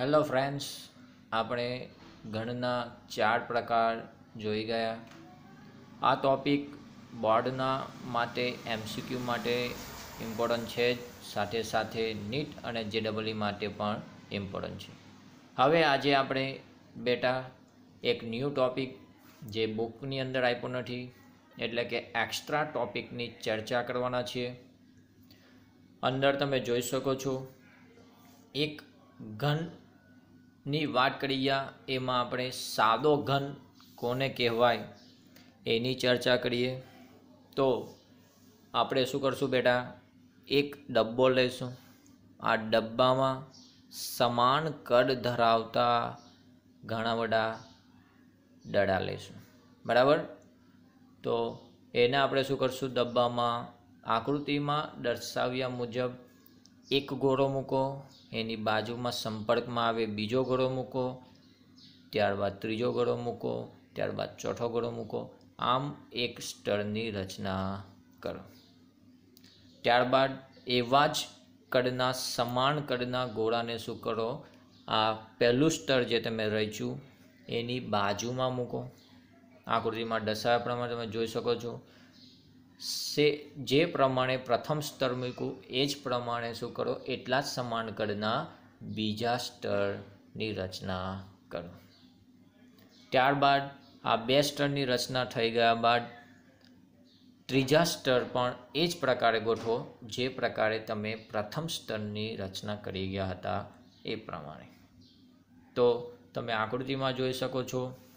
Hello friends આપણે ગણના ચાર પ્રકાર જોઈ ગયા. આ ટોપિક બોર્ડના માટે એમસીક્યુ માટે ઇમ્પોર્ટન્ટ છે. જ સાથે સાથે નીટ અને જેડબલઈ માટે પણ ઇમ્પોર્ટન્ટ છે. હવે આજે આપણે બેટા એક ન્યૂ ટોપિક જે બુકની અંદર આપ્યો નથી, એટલે કે એક્સ્ટ્રા ટોપિકની ચર્ચા કરવાના છીએ. અંદર તમે જોઈ શકો છો, એક ઘનની વાત કરી ગયા એમાં આપણે સાદો ઘન કોને કહેવાય એની ચર્ચા કરીએ. તો આપણે શું કરશું બેટા? એક ડબ્બો લઈશું. આ ડબ્બામાં સમાન કદ ધરાવતા ઘણા બધા દડા લઈશું. બરાબર? તો એને આપણે શું કરશું? ડબ્બામાં આકૃતિમાં દર્શાવ્યા મુજબ એક ગોળો મૂકો, એની બાજુમાં સંપર્કમાં આવે બીજો ગોળો મૂકો, ત્યારબાદ ત્રીજો ગોળો મૂકો, ત્યારબાદ ચોથો ગોળો મૂકો. આમ એક સ્તરની રચના કરો. ત્યારબાદ એવા જ કડના સમાન કડના ગોળાને શું કરો? આ પહેલું સ્તર જે તમે રચ્યું, એની બાજુમાં મૂકો. આકૃતિમાં દર્શાવ્યા પ્રમાણે તમે જોઈ શકો છો. સે, જે પ્રમાણે પ્રથમ સ્તર મૂક્યું, એ જ પ્રમાણે શું કરો? એટલા જ સમાન કદના બીજા સ્તરની રચના કરો. ત્યારબાદ આ બે સ્તરની રચના થઈ ગયા બાદ ત્રીજા સ્તર પણ એ જ પ્રકારે ગોઠવો, જે પ્રકારે તમે પ્રથમ સ્તરની રચના કરી ગયા હતા એ પ્રમાણે. તો તમે આકૃતિમાં જોઈ શકો છો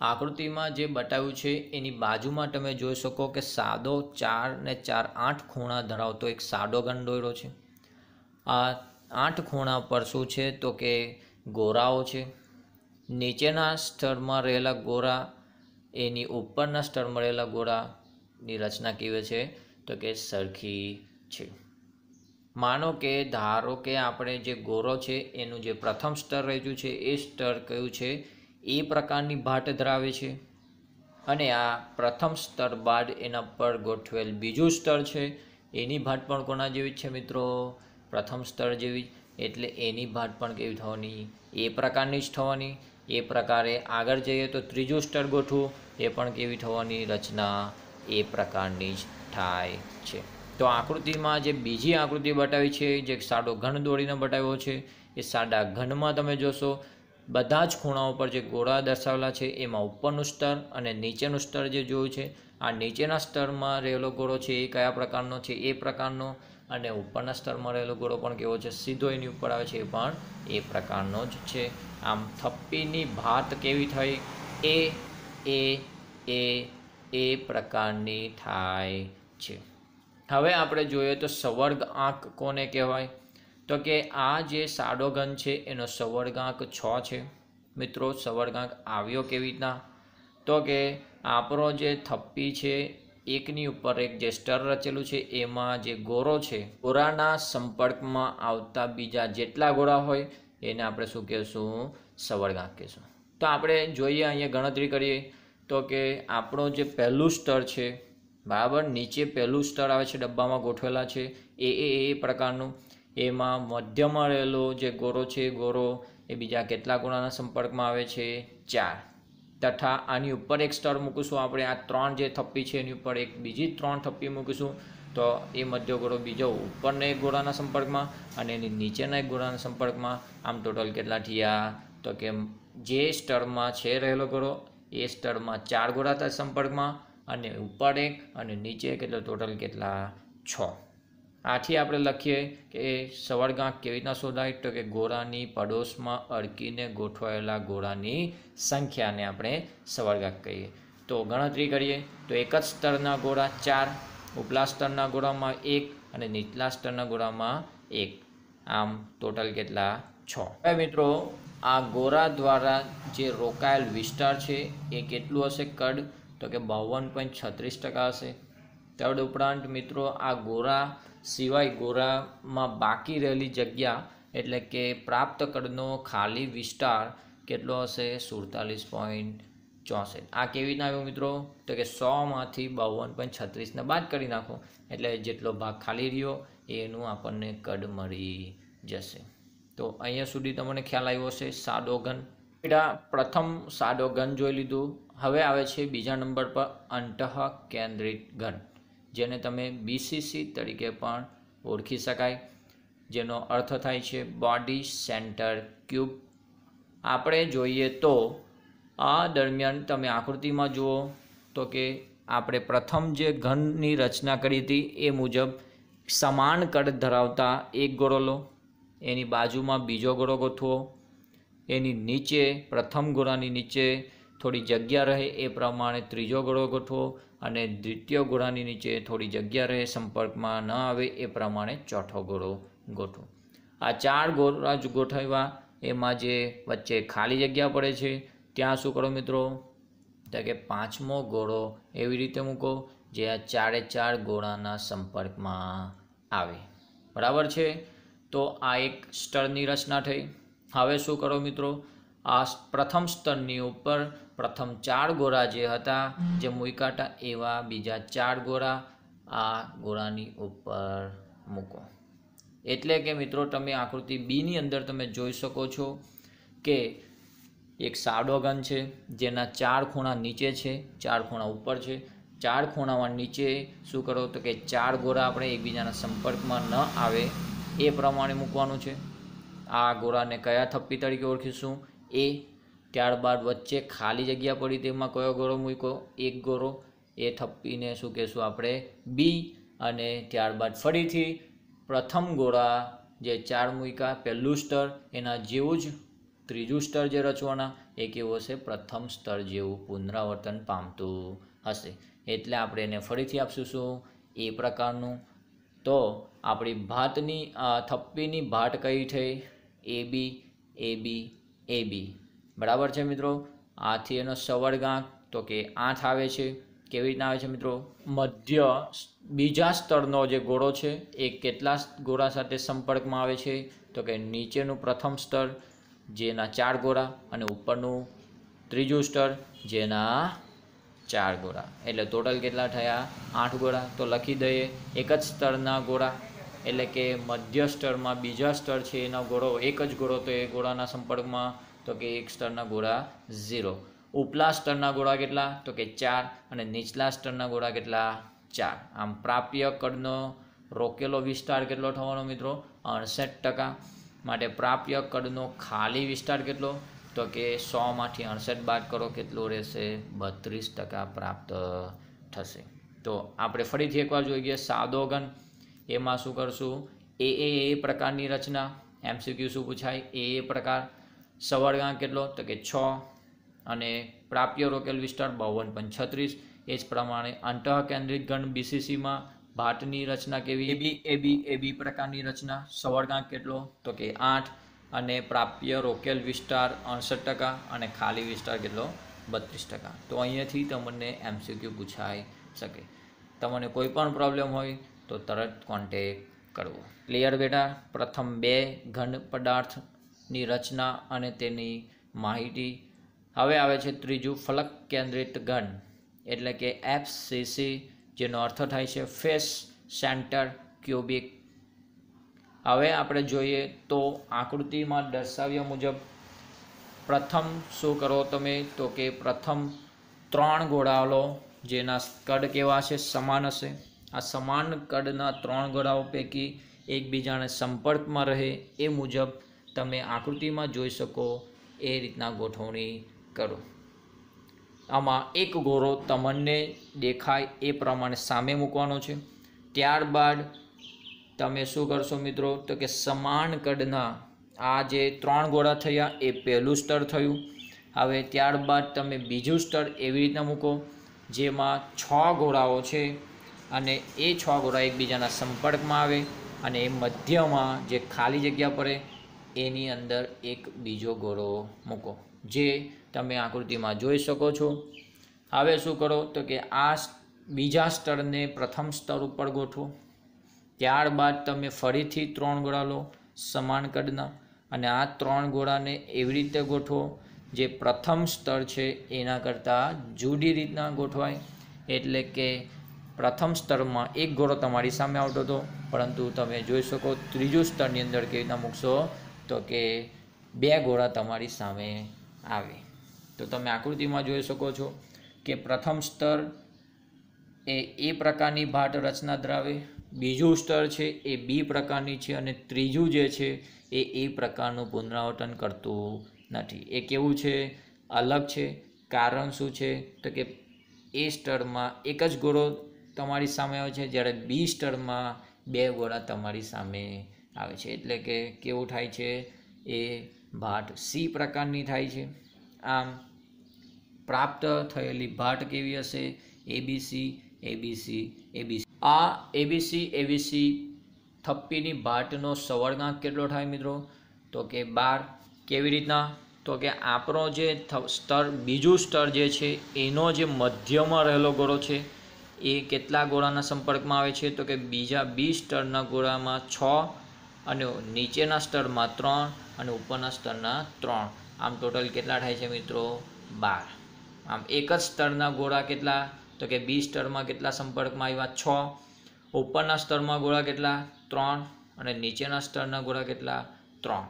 આકૃતિમાં જે બતાવ્યું છે, એની બાજુમાં તમે જોઈ શકો કે સાદો ચાર ને ચાર આઠ ખૂણા ધરાવતો એક સાદો ગણ છે. આ આઠ ખૂણા પર શું છે તો કે ગોરાઓ છે. નીચેના સ્તરમાં રહેલા ગોરા, એની ઉપરના સ્તરમાં રહેલા ગોરાની રચના કેવી છે તો કે સરખી છે. માનો કે, ધારો કે આપણે જે ગોરો છે, એનું જે પ્રથમ સ્તર રહ્યું છે, એ સ્તર કયું છે? એ પ્રકારની ભાટ ધરાવે છે. અને આ પ્રથમ સ્તર બાદ એના પર ગોઠવેલ બીજું સ્તર છે. એની ભાટ પણ કોના જેવી છે મિત્રો? પ્રથમ સ્તર જેવી એટલે એની ભાટ પણ કેવી થવાની? એ પ્રકારની જ થવાની. એ પ્રકારે આગળ જઈએ તો ત્રીજું સ્તર ગોઠવું. એ પણ કેવી થવાની? રચના એ પ્રકારની જ થાય છે. તો આકૃતિમાં જે બીજી આકૃતિ બતાવી છે, જે સાદો ઘન દોડીને બતાવ્યો છે, એ સાડા ઘનમાં તમે જોશો બધા જ ખૂણા ઉપર જે ગોળા દર્શાવેલા છે, એમાં ઉપરનું સ્તર અને નીચેનું સ્તર જે જોયું છે, આ નીચેના સ્તરમાં રહેલો ગોળો છે, એ કયા પ્રકારનો છે, એ પ્રકારનો અને ઉપરના સ્તરમાં રહેલો ગોળો પણ કેવો છે, સીધો એની ઉપર આવે છે, એ પણ એ પ્રકારનો જ છે. આમ થપ્પીની ભાત કેવી થઈ? એ એ એ એ પ્રકારની થાય છે. હવે આપણે જોઈએ તો સવર્ગ આંક કોને કહેવાય? તો કે આ જે સાડો ઘન છે, એનો સવર્ગાંક છ છે. મિત્રો સવર્ગાંક આવ્યો કેવી રીતના? તો કે આપણો જે થપ્પી છે, એકની ઉપર એક જે સ્ટર રચેલું છે, એમાં જે ગોરો છે, ગોરાના સંપર્કમાં આવતા બીજા જેટલા ગોળા હોય, એને આપણે શું કહેશું? સવર્ગાંક કહેશું. તો આપણે જોઈએ અહીંયા ગણતરી કરીએ. તો કે આપણો જે પહેલું સ્તર છે, બરાબર, નીચે પહેલું સ્તર આવે છે, ડબ્બામાં ગોઠવેલા છે એ એ એ પ્રકારનું. એમાં મધ્યમાં રહેલો જે ગોરો છે, ગોરો એ બીજા કેટલા ગોળાના સંપર્કમાં આવે છે? ચાર. તથા આની ઉપર એક સ્તર મૂકીશું આપણે. આ ત્રણ જે થપ્પી છે, એની ઉપર એક બીજી ત્રણ થપ્પી મૂકીશું. તો એ મધ્ય ગોળો બીજો ઉપરના એક ગોળાના સંપર્કમાં અને એની નીચેના એક ગોળાના સંપર્કમાં. આમ ટોટલ કેટલા થયા? તો કે જે સ્તરમાં છે રહેલો ગોળો એ સ્તરમાં ચાર ગોળા હતા સંપર્કમાં અને ઉપર એક અને નીચે કેટલો ટોટલ કેટલા? છ. આથી આપણે લખીએ કે સવળગાંઠ કેવી રીતના શોધાય? તો કે ગોળાની પડોશમાં અડકીને ગોઠવાયેલા ગોળાની સંખ્યાને આપણે સવળગાંઠ કહીએ. તો ગણતરી કરીએ. તો એક જ સ્તરના ગોળા ચાર, ઉપલા સ્તરના ગોળામાં એક અને નીચલા સ્તરના ગોળામાં એક. આમ ટોટલ કેટલા? છ. હવે મિત્રો, આ ગોરા દ્વારા જે રોકાયેલ વિસ્તાર છે, એ કેટલું હશે કડ તો કે બાવન પોઈન્ટ છત્રીસ ટકા હશે. તદ ઉપરાંત મિત્રો, આ ગોરા સિવાય ગોરામાં બાકી રહેલી જગ્યા એટલે કે પ્રાપ્ત કદનો ખાલી વિસ્તાર કેટલો હશે? સુડતાલીસ પોઈન્ટ ચોસઠ. આ કેવી રીતના આવ્યો મિત્રો? તો કે સોમાંથી બાવન પોઈન્ટ છત્રીસને બાદ કરી નાખો. એટલે જેટલો ભાગ ખાલી રહ્યો, એનું આપણને કડ મળી જશે. તો અહીંયા સુધી તમને ખ્યાલ આવ્યો હશે સાદો ઘન પીડા પ્રથમ સાદો ઘન જોઈ લીધું. હવે આવે છે બીજા નંબર પર અંતઃ કેન્દ્રિત ઘન. જેને તમે બીસીસી તરીકે પણ ઓળખી શકાય, જેનો અર્થ થાય છે બોડી સેન્ટર ક્યુબ આપણે જોઈએ તો આ દરમિયાન તમે આકૃતિમાં જુઓ તો કે આપણે પ્રથમ જે ઘનની રચના કરી હતી એ મુજબ સમાન કદ ધરાવતા એક ગોળો લો એની બાજુમાં બીજો ગોળો ગોઠવો, એની નીચે, પ્રથમ ગોળાની નીચે થોડી જગ્યા રહે એ પ્રમાણે ત્રીજો ગોળો ગોઠવો અને દ્વિતીય ગોળાની નીચે થોડી જગ્યા રહે, સંપર્કમાં ન આવે એ પ્રમાણે ચોથો ગોળો ગોઠવો. આ ચાર ગોળા જ ગોઠવ્યા, એમાં જે વચ્ચે ખાલી જગ્યા પડે છે, ત્યાં શું કરો મિત્રો? તો કે પાંચમો ગોળો એવી રીતે મૂકો, જે આ ચારે ચાર ગોળાના સંપર્કમાં આવે. બરાબર છે? તો આ એક સ્થળની રચના થઈ. હવે શું કરો મિત્રો? આ પ્રથમ સ્તરની ઉપર પ્રથમ ચાર ગોરા જે હતા, જે મૂક્યા એવા બીજા ચાર ગોરા આ ગોરાની ઉપર મૂકો. એટલે કે મિત્રો તમે આકૃતિ બીની અંદર તમે જોઈ શકો છો કે એક સાડોગન છે, જેના ચાર ખૂણા નીચે છે, ચાર ખૂણા ઉપર છે. ચાર ખૂણામાં નીચે શું કરો તો કે ચાર ગોરા આપણે એકબીજાના સંપર્કમાં ન આવે એ પ્રમાણે મૂકવાનું છે. આ ગોરાને કયા થપ્પી તરીકે ઓળખીશું? એ ત્યારબાદ વચ્ચે ખાલી જગ્યા પડી તેમાં કયો ગોળો મૂક્યો? એક ગોળો. એ થપ્પીને શું કહેશું આપણે? બી. અને ત્યારબાદ ફરીથી પ્રથમ ગોળા જે ચાર મૂક્યા, પહેલું સ્તર, એના જેવું જ ત્રીજું સ્તર જે રચવાના એ કેવું હશે પ્રથમ સ્તર જેવું પુનરાવર્તન પામતું હશે. એટલે આપણે એને ફરીથી આપશું શું? એ પ્રકારનું. તો આપણી ભાતની થપ્પીની ભાત કઈ થઈ? એ બી. એ બી. એ બી બરાબર છે મિત્રો? આથી એનો સવર્ગાંક તો કે આઠ આવે છે. કેવી રીતના આવે છે મિત્રો? મધ્ય બીજા સ્તરનો જે ગોળો છે, એ કેટલા ગોળા સાથે સંપર્કમાં આવે છે? તો કે નીચેનું પ્રથમ સ્તર, જેના ચાર ગોળા, અને ઉપરનું ત્રીજું સ્તર, જેના ચાર ગોળા. એટલે ટોટલ કેટલા થયા? આઠ ગોળા. તો લખી દઈએ, એક જ સ્તરના ગોળા એટલે કે મધ્ય સ્તરમાં બીજા સ્તર છે એનો ગોળો, એક જ ગોળો તો એ ગોળાના સંપર્કમાં, તો કે એક સ્તરના ગોળા ઝીરો. ઉપલા સ્તરના ગોળા કેટલા? તો કે ચાર. અને નીચલા સ્તરના ગોળા કેટલા? ચાર. આમ પ્રાપ્ય કદનો રોકેલો વિસ્તાર કેટલો થવાનો મિત્રો? અડસઠ ટકા. માટે પ્રાપ્ય કદનો ખાલી વિસ્તાર કેટલો? તો કે સોમાંથી અડસઠ બાદ કરો કેટલું રહેશે? બત્રીસ ટકા પ્રાપ્ત થશે. તો આપણે ફરીથી એકવાર જોઈએ સાદો ઘન. એમાં શું કરશું? એ એ એ પ્રકારની રચના. એમસીક્યુ શું પૂછાય? એ એ પ્રકાર. સવર્ગાંક કેટલો? તો કે છ. અને પ્રાપ્ય રોકેલ વિસ્તાર બાવન પણ છત્રીસ. એ જ પ્રમાણે અંતઃ કેન્દ્રિત ગણ બીસીસીમાં ભાટની રચના કેવી? એબી એબી એબી પ્રકારની રચના. સવારગાંક કેટલો? તો કે આઠ. અને પ્રાપ્ય રોકેલ વિસ્તાર અડસઠ ટકા અને ખાલી વિસ્તાર કેટલો? બત્રીસ ટકા. તો અહીંયાથી તમને એમસીક્યુ પૂછાઈ શકે. તમને કોઈ પણ પ્રોબ્લેમ હોય તો તરત કોન્ટેક કરવો. ક્લિયર બેટા? પ્રથમ બે ઘન પદાર્થની રચના અને તેની માહિતી. હવે આવે છે ત્રીજું ફલક કેન્દ્રિત ઘન, એટલે કે એફસીસી જેનો અર્થ થાય છે ફેસ સેન્ટર ક્યુબિક હવે આપણે જોઈએ તો આકૃતિમાં દર્શાવ્યા મુજબ, પ્રથમ શું કરો તમે? તો કે પ્રથમ ત્રણ ગોળાઓ જેના કદ કેવા છે સમાન હશે. આ સમાન કદના ત્રણ ગોળાઓ પૈકી એકબીજાને સંપર્કમાં રહે એ મુજબ તમે આકૃતિમાં જોઈ શકો એ રીતના ગોઠવણી કરો. આમાં એક ગોરો તમને દેખાય એ પ્રમાણે સામે મૂકવાનો છે. ત્યારબાદ તમે શું કરશો મિત્રો? તો કે સમાન કદના આ જે ત્રણ ગોળા થયા એ પહેલું સ્તર થયું. હવે ત્યારબાદ તમે બીજું સ્તર એવી રીતના મૂકો, જેમાં છ ગોળાઓ છે. અને એ છ ગોળા એકબીજાના સંપર્કમાં આવે અને એ મધ્યમાં જે ખાલી જગ્યા પડે, એની અંદર એક બીજો ગોળો મૂકો. જે તમે આકૃતિમાં જોઈ શકો છો. હવે શું કરો તો કે આ બીજા સ્તરને પ્રથમ સ્તર ઉપર ગોઠવો. ત્યારબાદ તમે ફરીથી ત્રણ ગોળા લો સમાન કદના અને આ ત્રણ ગોળાને એવી રીતે ગોઠવો જે પ્રથમ સ્તર છે એના કરતાં જુદી રીતના ગોઠવાય. એટલે કે પ્રથમ સ્તરમાં એક ઘોડો તમારી સામે આવતો હતો, પરંતુ તમે જોઈ શકો ત્રીજું સ્તરની અંદર કેવી રીતના મૂકશો તો કે બે ગોળા તમારી સામે આવે. તો તમે આકૃતિમાં જોઈ શકો છો કે પ્રથમ સ્તર એ એ પ્રકારની ભાટ રચના ધરાવે, બીજું સ્તર છે એ બી પ્રકારની છે અને ત્રીજું જે છે એ એ પ્રકારનું પુનરાવર્તન કરતું નથી. એ કેવું છે? અલગ છે. કારણ શું છે? તો કે એ સ્તરમાં એક જ ગોળો તમારી સામે આવે છે, જ્યારે બી સ્તરમાં બે ગોળા તમારી સામે આવે છે. એટલે કે કેવું થાય છે, એ ભાટ સી પ્રકારની થાય છે. આમ, પ્રાપ્ત થયેલી ભાટ કેવી હશે? A B C A B C A B C આ A B C A B C થપ્પીની ભાટનો સવર્ગાંક કેટલો થાય મિત્રો? તો કે બાર. કેવી રીતના? તો કે આપણો જે સ્તર, બીજું સ્તર જે છે, એનો જે મધ્યમાં રહેલો ગોળો છે એ કેટલા ગોળાના સંપર્કમાં આવે છે? તો કે બીજા બી સ્તરના ગોળામાં છ અને નીચેના સ્તરમાં ત્રણ અને ઉપરના સ્તરના ત્રણ. આમ ટોટલ કેટલા થાય છે મિત્રો? બાર. આમ એક જ સ્તરના ગોળા કેટલા? તો કે બી સ્તરમાં કેટલા સંપર્કમાં આવ્યા? છ. ઉપરના સ્તરમાં ગોળા કેટલા? ત્રણ. અને નીચેના સ્તરના ગોળા કેટલા? ત્રણ.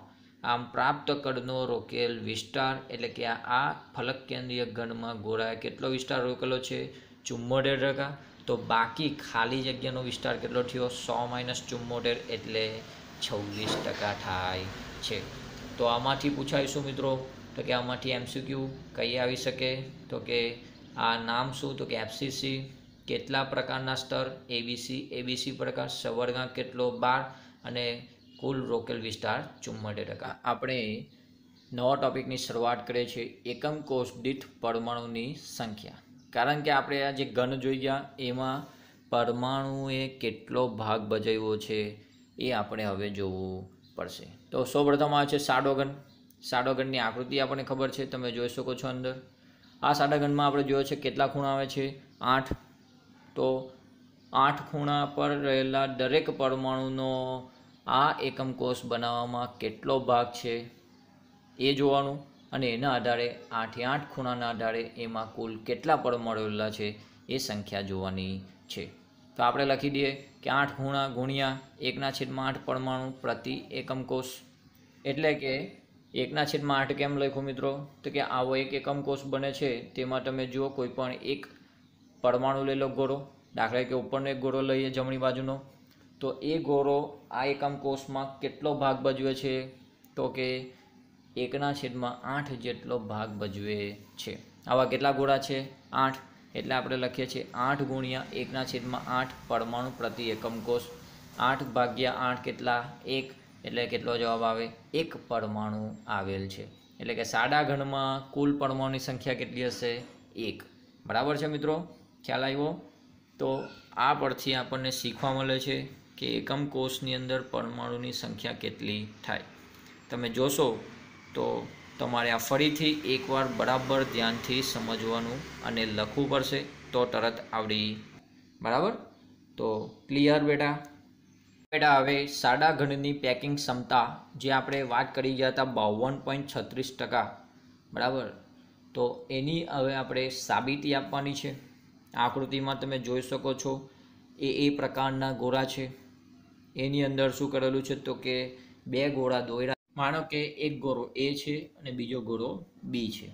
આમ પ્રાપ્ત કડનો રોકેલ વિસ્તાર એટલે કે આ ફલક કેન્દ્રીય ગણમાં ગોળાએ કેટલો વિસ્તાર રોકેલો છે? ચુમ્મોતેર ટકા. તો બાકી ખાલી જગ્યાનો વિસ્તાર કેટલો થયો? સો માઇનસ ચુમ્મોતેર એટલે છવ્વીસ ટકા થાય છે. તો આમાંથી પૂછાય મિત્રો, તો કે આમાંથી એમસીક્યુ કઈ આવી શકે? તો કે આ નામ શું? તો કે એફસીસી કેટલા પ્રકારના સ્તર? એબીસી એબીસી પ્રકાર સવર્ગાંક કેટલો? બાર. અને કુલ રોકેલ વિસ્તાર ચુમ્મોતેર ટકા. આપણે નવા ટોપિકની શરૂઆત કરીએ છીએ. એકમ કોષ દીઠ પરમાણુની સંખ્યા. કારણ કે આપણે આ જે ઘન જોઈ ગયા, એમાં પરમાણુએ કેટલો ભાગ ભજવ્યો છે એ આપણે હવે જોવું પડશે. તો સૌપ્રથમ આ છે સાડો ઘન આકૃતિ આપણને ખબર છે, તમે જોઈ શકો છો અંદર. આ સાડા આપણે જોયો છે કેટલા ખૂણા આવે છે? આઠ. તો આઠ ખૂણા પર રહેલા દરેક પરમાણુનો આ એકમ કોષ બનાવવામાં કેટલો ભાગ છે એ જોવાનું. અને એના આધારે આઠે આઠ ખૂણાના આધારે એમાં કુલ કેટલા પળ મળેલા છે એ સંખ્યા જોવાની છે. તો આપણે લખી દઈએ કે આઠ ખૂણા ગુણ્યા એકના છેદમાં આઠ પરમાણુ પ્રતિ એકમ કોષ. એટલે કે એકના છેદમાં આઠ કેમ લખો મિત્રો? તો કે આવો એક એકમ કોષ બને છે, તેમાં તમે જુઓ કોઈ પણ એક પરમાણુ લઈ લો ગોળો. દાખલા કે ઉપરનો એક ગોળો લઈએ જમણી બાજુનો. તો એ ગોળો આ એકમ કોષમાં કેટલો ભાગ ભજવે છે? તો કે એકના છેદમાં આઠ જેટલો ભાગ ભજવે છે. આવા કેટલા ગોળા છે? આઠ. એટલે આપણે લખીએ છીએ આઠ ગુણ્યા એકના છેદમાં આઠ પરમાણુ પ્રતિ એકમ કોષ. આઠ ભાગ્યા આઠ કેટલા? એક. એટલે કેટલો જવાબ આવે? એક પરમાણુ આવેલ છે. એટલે કે સાડા ઘણમાં કુલ પરમાણુની સંખ્યા કેટલી હશે? એક. બરાબર છે મિત્રો? ખ્યાલ આવ્યો? તો આ પરથી આપણને શીખવા મળે છે કે એકમ કોષની અંદર પરમાણુની સંખ્યા કેટલી થાય. તમે જોશો તો તમારે આ ફરીથી એકવાર બરાબર ધ્યાનથી સમજવાનું અને લખવું પડશે તો તરત આવડી બરાબર? તો ક્લિયર બેટા? બેટા, હવે સાડા ઘણની પેકિંગ ક્ષમતા જે આપણે વાત કરી ગયા હતા બાવન પોઈન્ટ છત્રીસ ટકા, બરાબર? તો એની હવે આપણે સાબિતી આપવાની છે. આકૃતિમાં તમે જોઈ શકો છો, એ એ પ્રકારના ગોળા છે. એની અંદર શું કરેલું છે તો કે બે ગોળા દોર્યા માનો કે એક ગોળો એ છે અને બીજો ગોળો બી છે.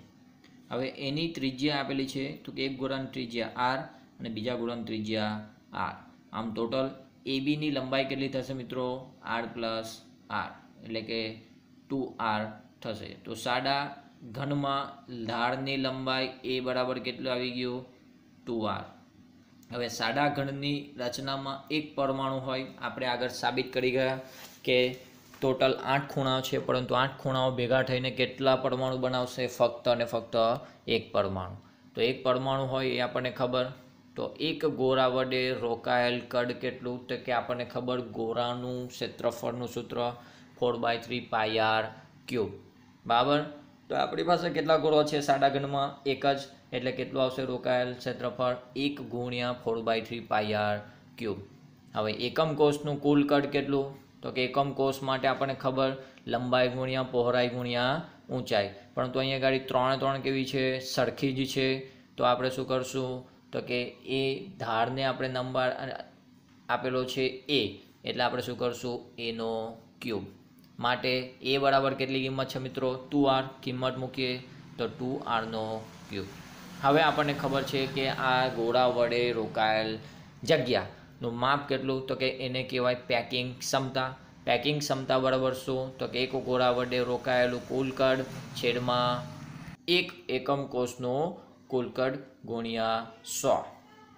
હવે એની ત્રિજ્યા આપેલી છે તો કે એક ગોળાની ત્રિજ્યા આર અને બીજા ગોળાની ત્રિજ્યા આર. આમ ટોટલ એ બીની લંબાઈ કેટલી થશે મિત્રો? R plus R. એટલે કે ટુ આર થશે. તો સાડા ઘનમાં ધારની લંબાઈ એ બરાબર કેટલું આવી ગયું? Two r. હવે સાડા ઘનની રચનામાં એક પરમાણુ હોય, આપણે આગળ સાબિત કરી ગયા કે ટોટલ આઠ ખૂણાઓ છે, પરંતુ આઠ ખૂણાઓ ભેગા થઈને કેટલા પરમાણુ બનાવશે? ફક્ત અને ફક્ત એક પરમાણુ. તો એક પરમાણુ હોય એ આપણને ખબર? તો એક ગોરા વડે રોકાયેલ કડ કેટલું? તો કે આપણને ખબર ગોરાનું ક્ષેત્રફળનું સૂત્ર? Four by three pi r cube. બરાબર? તો આપણી પાસે કેટલા ગોળો છે સાડા ઘનમાં? એક જ. એટલે કેટલું આવશે રોકાયેલ ક્ષેત્રફળ? એક ગુણ્યા four by three pi r cube. હવે એકમ કોષનું કુલ કદ કેટલું? તો કે એકમ કોષ માટે આપણને ખબર લંબાઈ ગુણ્યા, પહોળાઈ ગુણ્યા, ઊંચાઈ. પરંતુ અહીંયા ગાડી ત્રણે ત્રણ કેવી છે? સરખી જ છે. તો આપણે શું કરશું? તો કે એ ધારને આપણે નંબર આપેલો છે એ. એટલે આપણે શું કરશું? એનો ક્યુબ. માટે એ બરાબર કેટલી કિંમત છે મિત્રો? Two r. કિંમત મૂકીએ તો ટુ આરનો ક્યુબ. હવે આપણને ખબર છે કે આ ગોળા વડે રોકાયેલ જગ્યાનું માપ કેટલું? તો કે એને કહેવાય પેકિંગ ક્ષમતા. પેકિંગ ક્ષમતા બરાબર શું તો કે એક ગોળા વડે રોકાયેલું કુલ છેડમાં એક એકમ કોષનું કુલ કદ ગુણ્યા સો.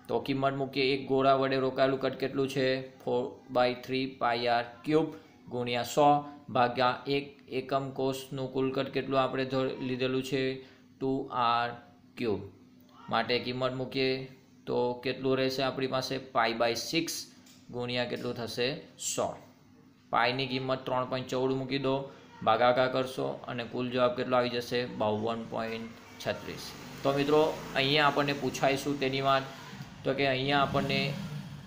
તો કિંમત મૂકીએ. એક ગોળા વડે રોકાયેલું કદ કેટલું છે? Four by three pi r cube ગુણ્યા સો ભાગ્યા એક એકમ કોષનું કુલ કદ કેટલું આપણે લીધેલું છે? Two r cube. માટે કિંમત મૂકીએ. તો કેટલું રહેશે આપણી પાસે? પાઈ બાય સિક્સ ગુણ્યા કેટલું થશે? સો. પાઈની કિંમત ત્રણ પોઈન્ટ ચૌદ મૂકી દો. ભાગાકાર કરશો અને કુલ જવાબ કેટલો આવી જશે? બાવન પોઈન્ટ છત્રીસ. તો મિત્રો, અહીંયા આપણને પૂછાઈશું તેની વાત. તો કે અહીંયા આપણને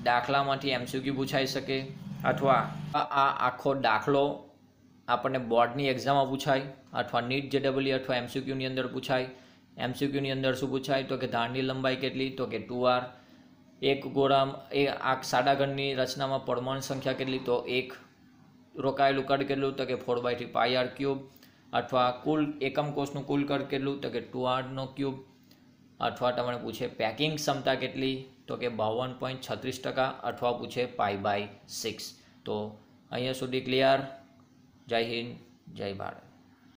દાખલામાંથી એમસીક્યુ પૂછાઈ શકે અથવા આ આખો દાખલો આપણને બોર્ડની એક્ઝામમાં પૂછાય અથવા નીટ જેડબલી અથવા એમસીક્યુની અંદર પૂછાય. એમસીક્યુની અંદર શું પૂછાય? તો કે ધારની લંબાઈ કેટલી? તો કે ટુ આર. એક ગોળામ, એ આ સાડા ઘનની રચનામાં પરમાણુ સંખ્યા કેટલી? તો એક. રોકાયેલું કદ કેટલું? તો કે four by three pi r cube. અથવા કુલ એકમ કોષનું કુલ કદ કેટલું? તો કે ટુ આરનો ક્યુબ. અથવા તમને પૂછે પેકિંગ ક્ષમતા કેટલી? તો કે બાવન પોઈન્ટ છત્રીસ ટકા. અથવા પૂછે પાઈ બાય સિક્સ. તો અહીંયા સુધી ક્લિયર. જય હિન્દ, જય ભારત.